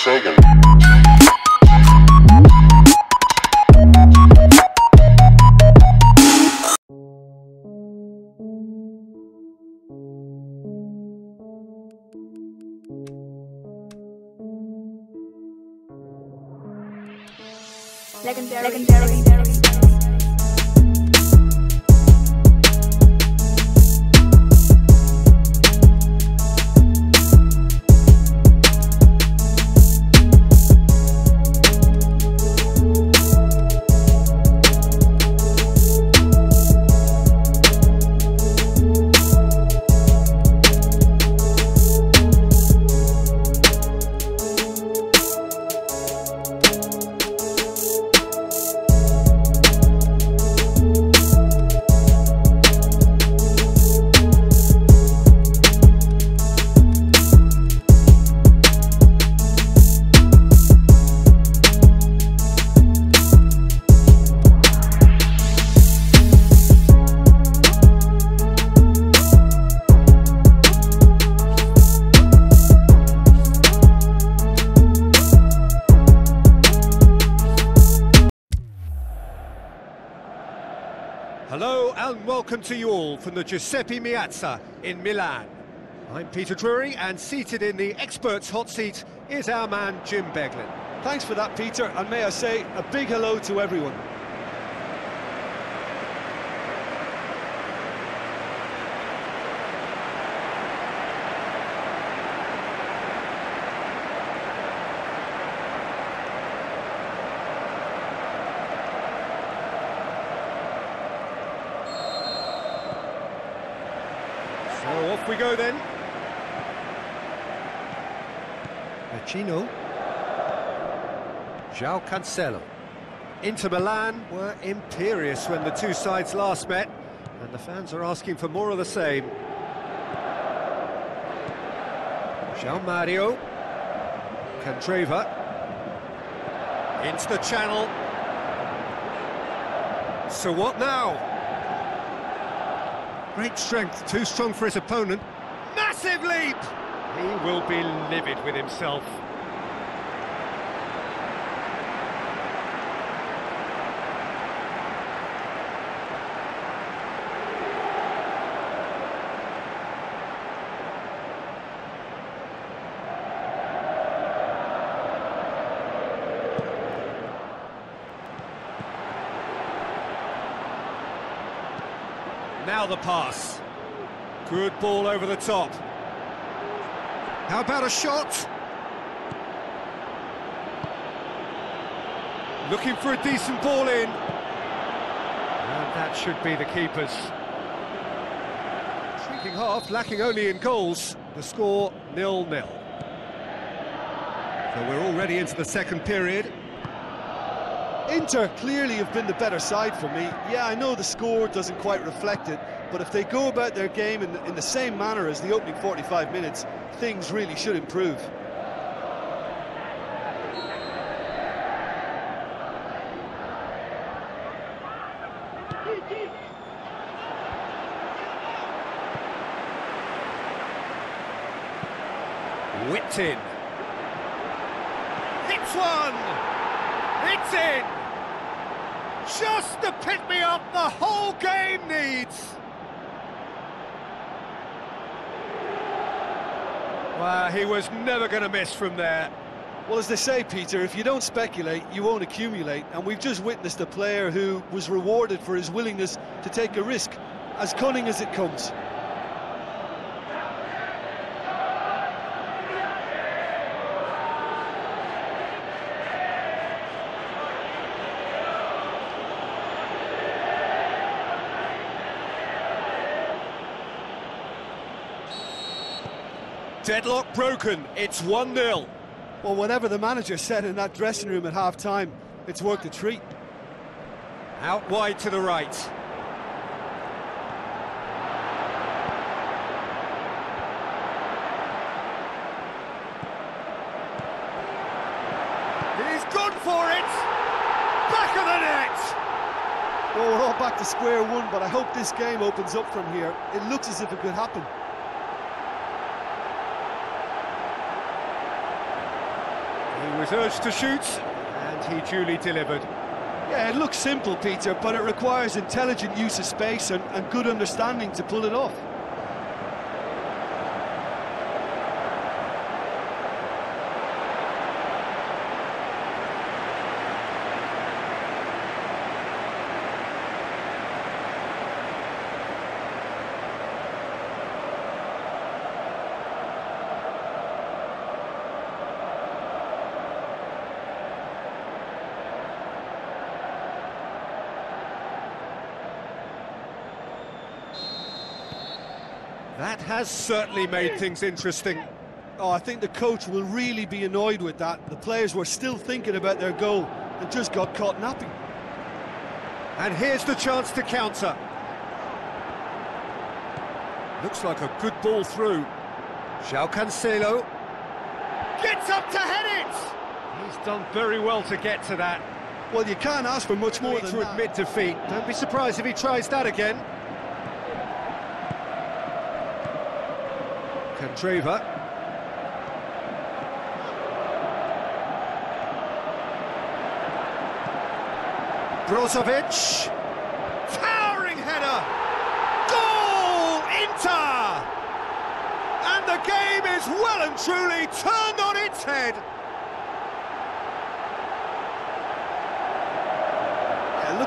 Sagan. Welcome to you all from the Giuseppe Meazza in Milan. I'm Peter Drury and seated in the experts hot seat is our man Jim Beglin. Thanks for that, Peter, and may I say a big hello to everyone. So off we go then. Vecino. João Cancelo. Inter Milan were imperious when the two sides last met, and the fans are asking for more of the same. João Mario. Candreva. Into the channel. So what now? Great strength, too strong for his opponent. Massive leap! He will be livid with himself. Now the pass. Good ball over the top. How about a shot? Looking for a decent ball in. And that should be the keeper's. Shrinking half, lacking only in goals. The score nil-nil. So we're already into the second period. Inter clearly have been the better side for me. Yeah, I know the score doesn't quite reflect it, but if they go about their game in, in the same manner as the opening 45 minutes, things really should improve. Whipped in. Hits one! It's in! Just to pick me up the whole game needs! Well, he was never going to miss from there. Well, as they say, Peter, if you don't speculate, you won't accumulate. And we've just witnessed a player who was rewarded for his willingness to take a risk, as cunning as it comes. Deadlock broken, it's 1-0. Well, whatever the manager said in that dressing room at half-time, it's worked a treat. Out wide to the right. He's gone for it! Back of the net! Well, we're all back to square one, but I hope this game opens up from here. It looks as if it could happen. He was urged to shoot, and he duly delivered. Yeah, it looks simple, Peter, but it requires intelligent use of space and, and good understanding to pull it off. That has certainly made things interesting. Oh, I think the coach will really be annoyed with that. The players were still thinking about their goal and just got caught napping. And here's the chance to counter. Looks like a good ball through. João Cancelo gets up to head it! He's done very well to get to that. Well, you can't ask for much more to admit defeat. Don't be surprised if he tries that again. Candreva. Brozovic. Towering header. Goal! Inter! And the game is well and truly turned on its head. Yeah,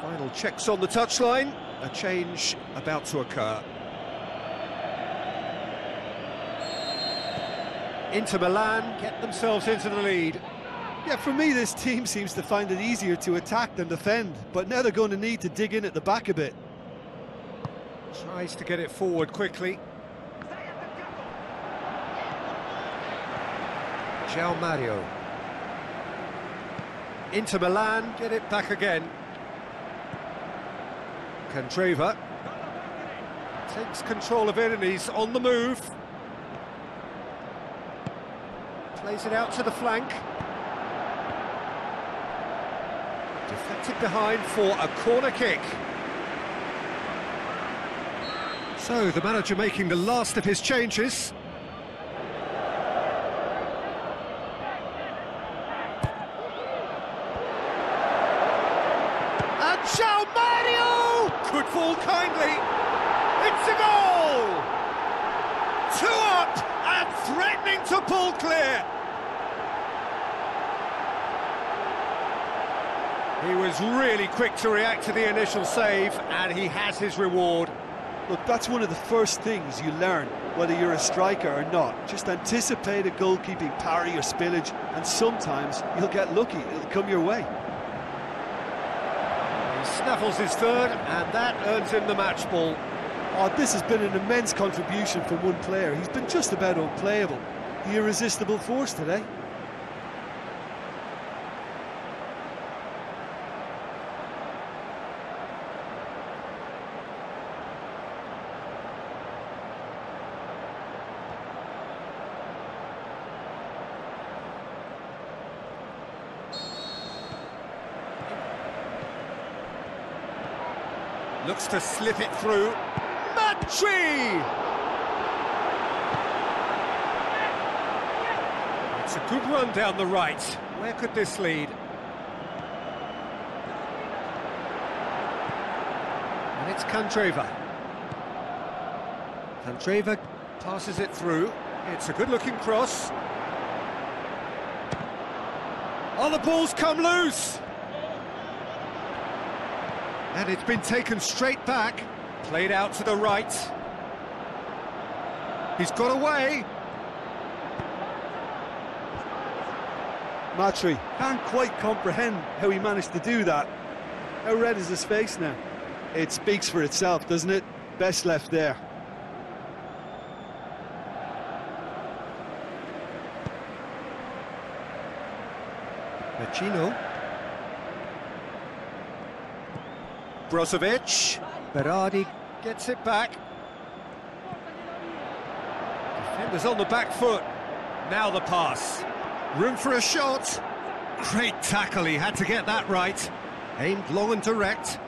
Final checks on the touchline. A change about to occur. Inter Milan get themselves into the lead. Yeah, for me, this team seems to find it easier to attack than defend, but now they're going to need to dig in at the back a bit. Tries to get it forward quickly. João Mario. Inter Milan get it back again. Candreva takes control of it and he's on the move. Plays it out to the flank. Deflected behind for a corner kick. So, the manager making the last of his changes. And João Mario could fall kindly. It's a goal! Two up and threatening to pull clear. He was really quick to react to the initial save, and he has his reward. Look, that's one of the first things you learn, whether you're a striker or not. Just anticipate a goalkeeping parry or spillage, and sometimes you'll get lucky, it'll come your way. Snaffles his third, and that earns him the match ball. Oh, this has been an immense contribution from one player. He's been just about unplayable. The irresistible force today. Looks to slip it through. Matri! It's a good run down the right. Where could this lead? And it's Candreva. Candreva passes it through. It's a good-looking cross. Oh, the ball's come loose! And it's been taken straight back. Played out to the right. He's got away. Matri can't quite comprehend how he managed to do that. How red is his face now? It speaks for itself, doesn't it? Best left there. Vecino Brozovic. Berardi gets it back. Defenders on the back foot. Now the pass. Room for a shot. Great tackle, he had to get that right. Aimed long and direct.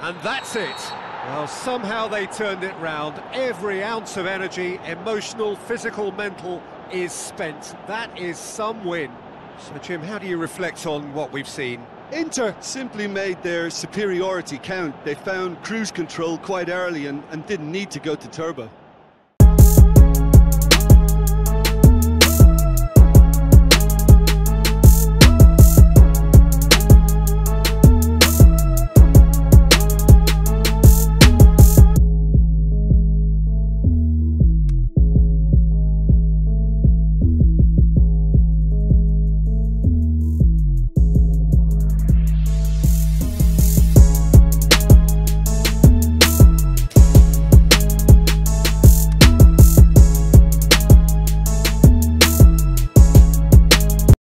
And that's it. Well, somehow they turned it round. Every ounce of energy, emotional, physical, mental, is spent. That is some win. So, Jim, how do you reflect on what we've seen? Inter simply made their superiority count. They found cruise control quite early and, and didn't need to go to turbo.